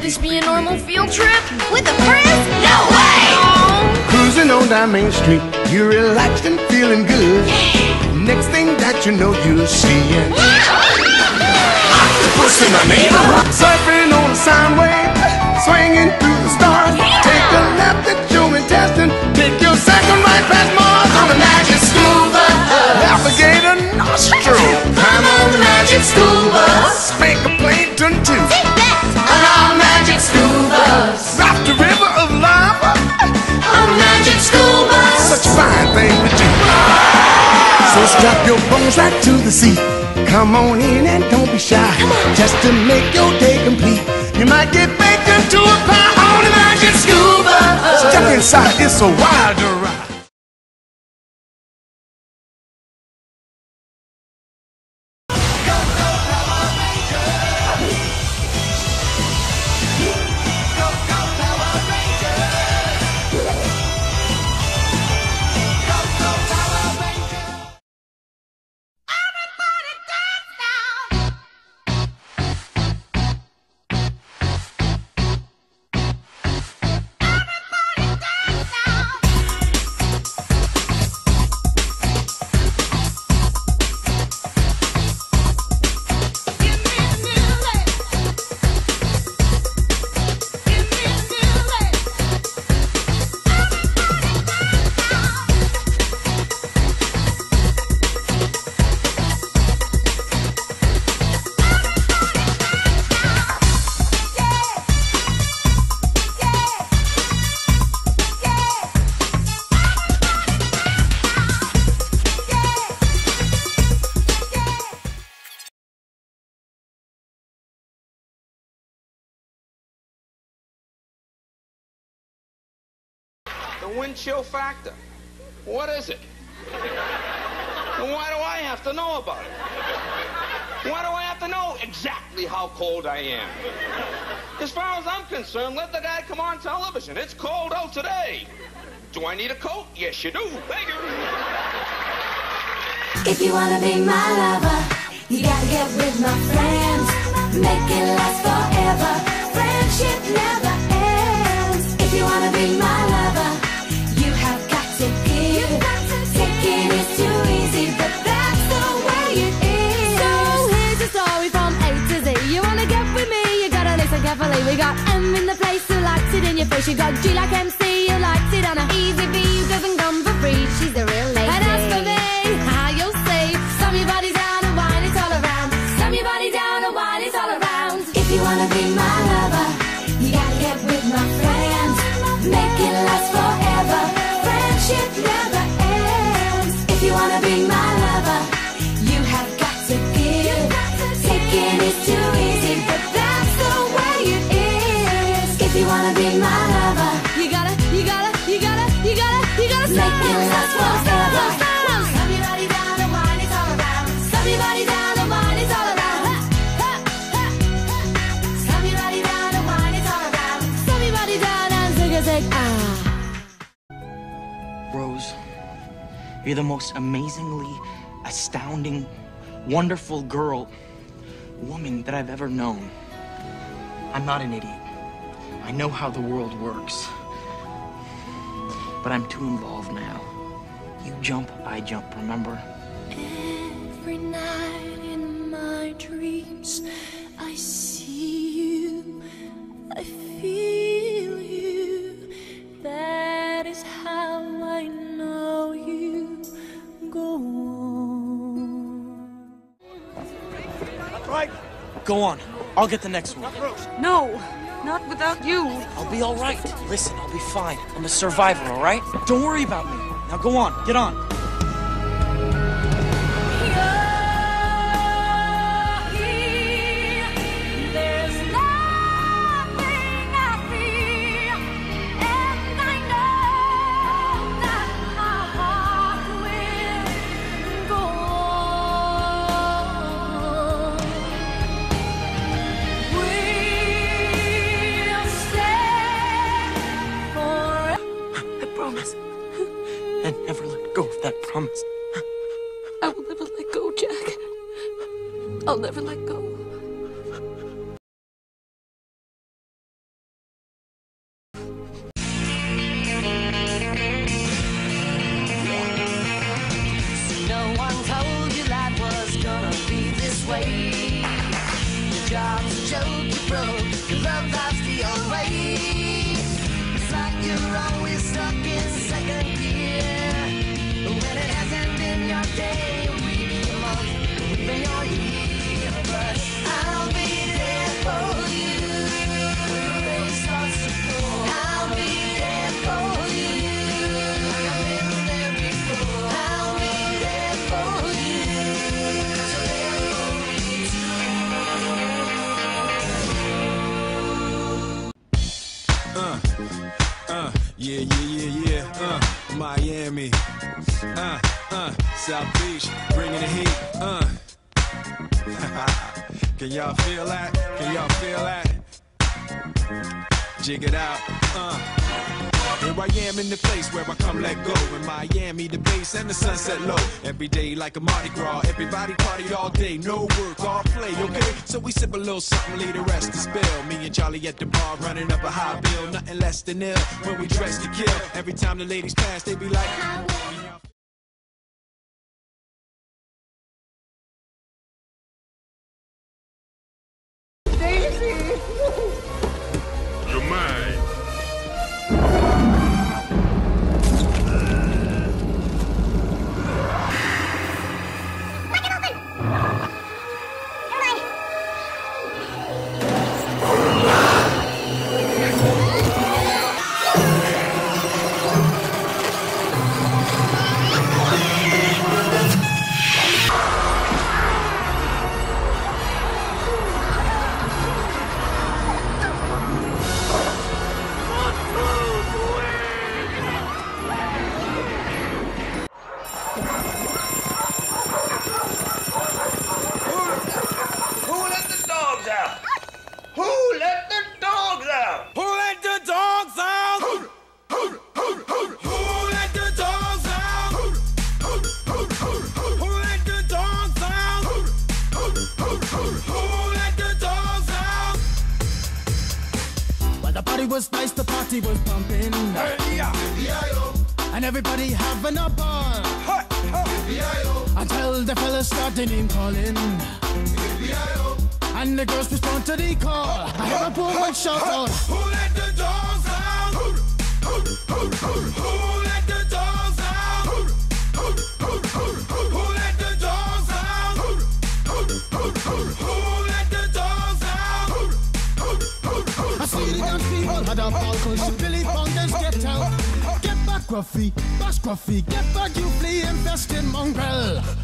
this be a normal field trip? With a friend? No way! Cruising on down Main Street, you're relaxed and feeling good. Next thing that you know, you're seeing octopus in the neighborhood. So strap your bones right to the seat. Come on in and don't be shy. Just to make your day complete, you might get baked into a pie on the magic scuba. Step inside, it's a wilder ride. The wind chill factor. What is it? And why do I have to know about it? Why do I have to know exactly how cold I am? As far as I'm concerned, let the guy come on television. It's cold out today. Do I need a coat? Yes, you do. Thank you. If you wanna be my lover, you gotta get with my friends. Make it last forever. Friendship never ends. If you wanna be my lover, We got M in the place who likes it in your face. You got G like MC who likes it on a you're the most amazingly astounding, wonderful girl, woman that I've ever known. I'm not an idiot. I know how the world works. But I'm too involved now. You jump, I jump, remember? Every night in my dreams, Right. Go on. I'll get the next one. No, not without you. I'll be all right. Listen, I'll be fine. I'm a survivor, all right? Don't worry about me. Now go on. Get on. promise. And never let go of that promise. I will never let go, Jack. I'll never let go. joke you broke. Cause love, lost the old way. It's like you're wrong. South Beach, bringing the heat. Uh. Can y'all feel that? Can y'all feel that? Jig it out. Uh. Here I am in the place where I come let go. In Miami, the base and the sunset low. Every day like a Mardi Gras. Everybody party all day. No work, all play, okay? So we sip a little something, leave the rest to spill. Me and Charlie at the bar running up a high bill. Nothing less than ill when we dress to kill. Every time the ladies pass, they be like, party was pumping. And everybody having a ball. Until the fellas started name calling. And the girls respond to the call. I have a boom and shout out. Who let the dogs out? Who let the dogs out? Who let the dogs out? Who out? I see the dance people had a ball Billy Fountains get out. Get back, Gruffy, bash Gruffy, get back, you flea infested mongrel.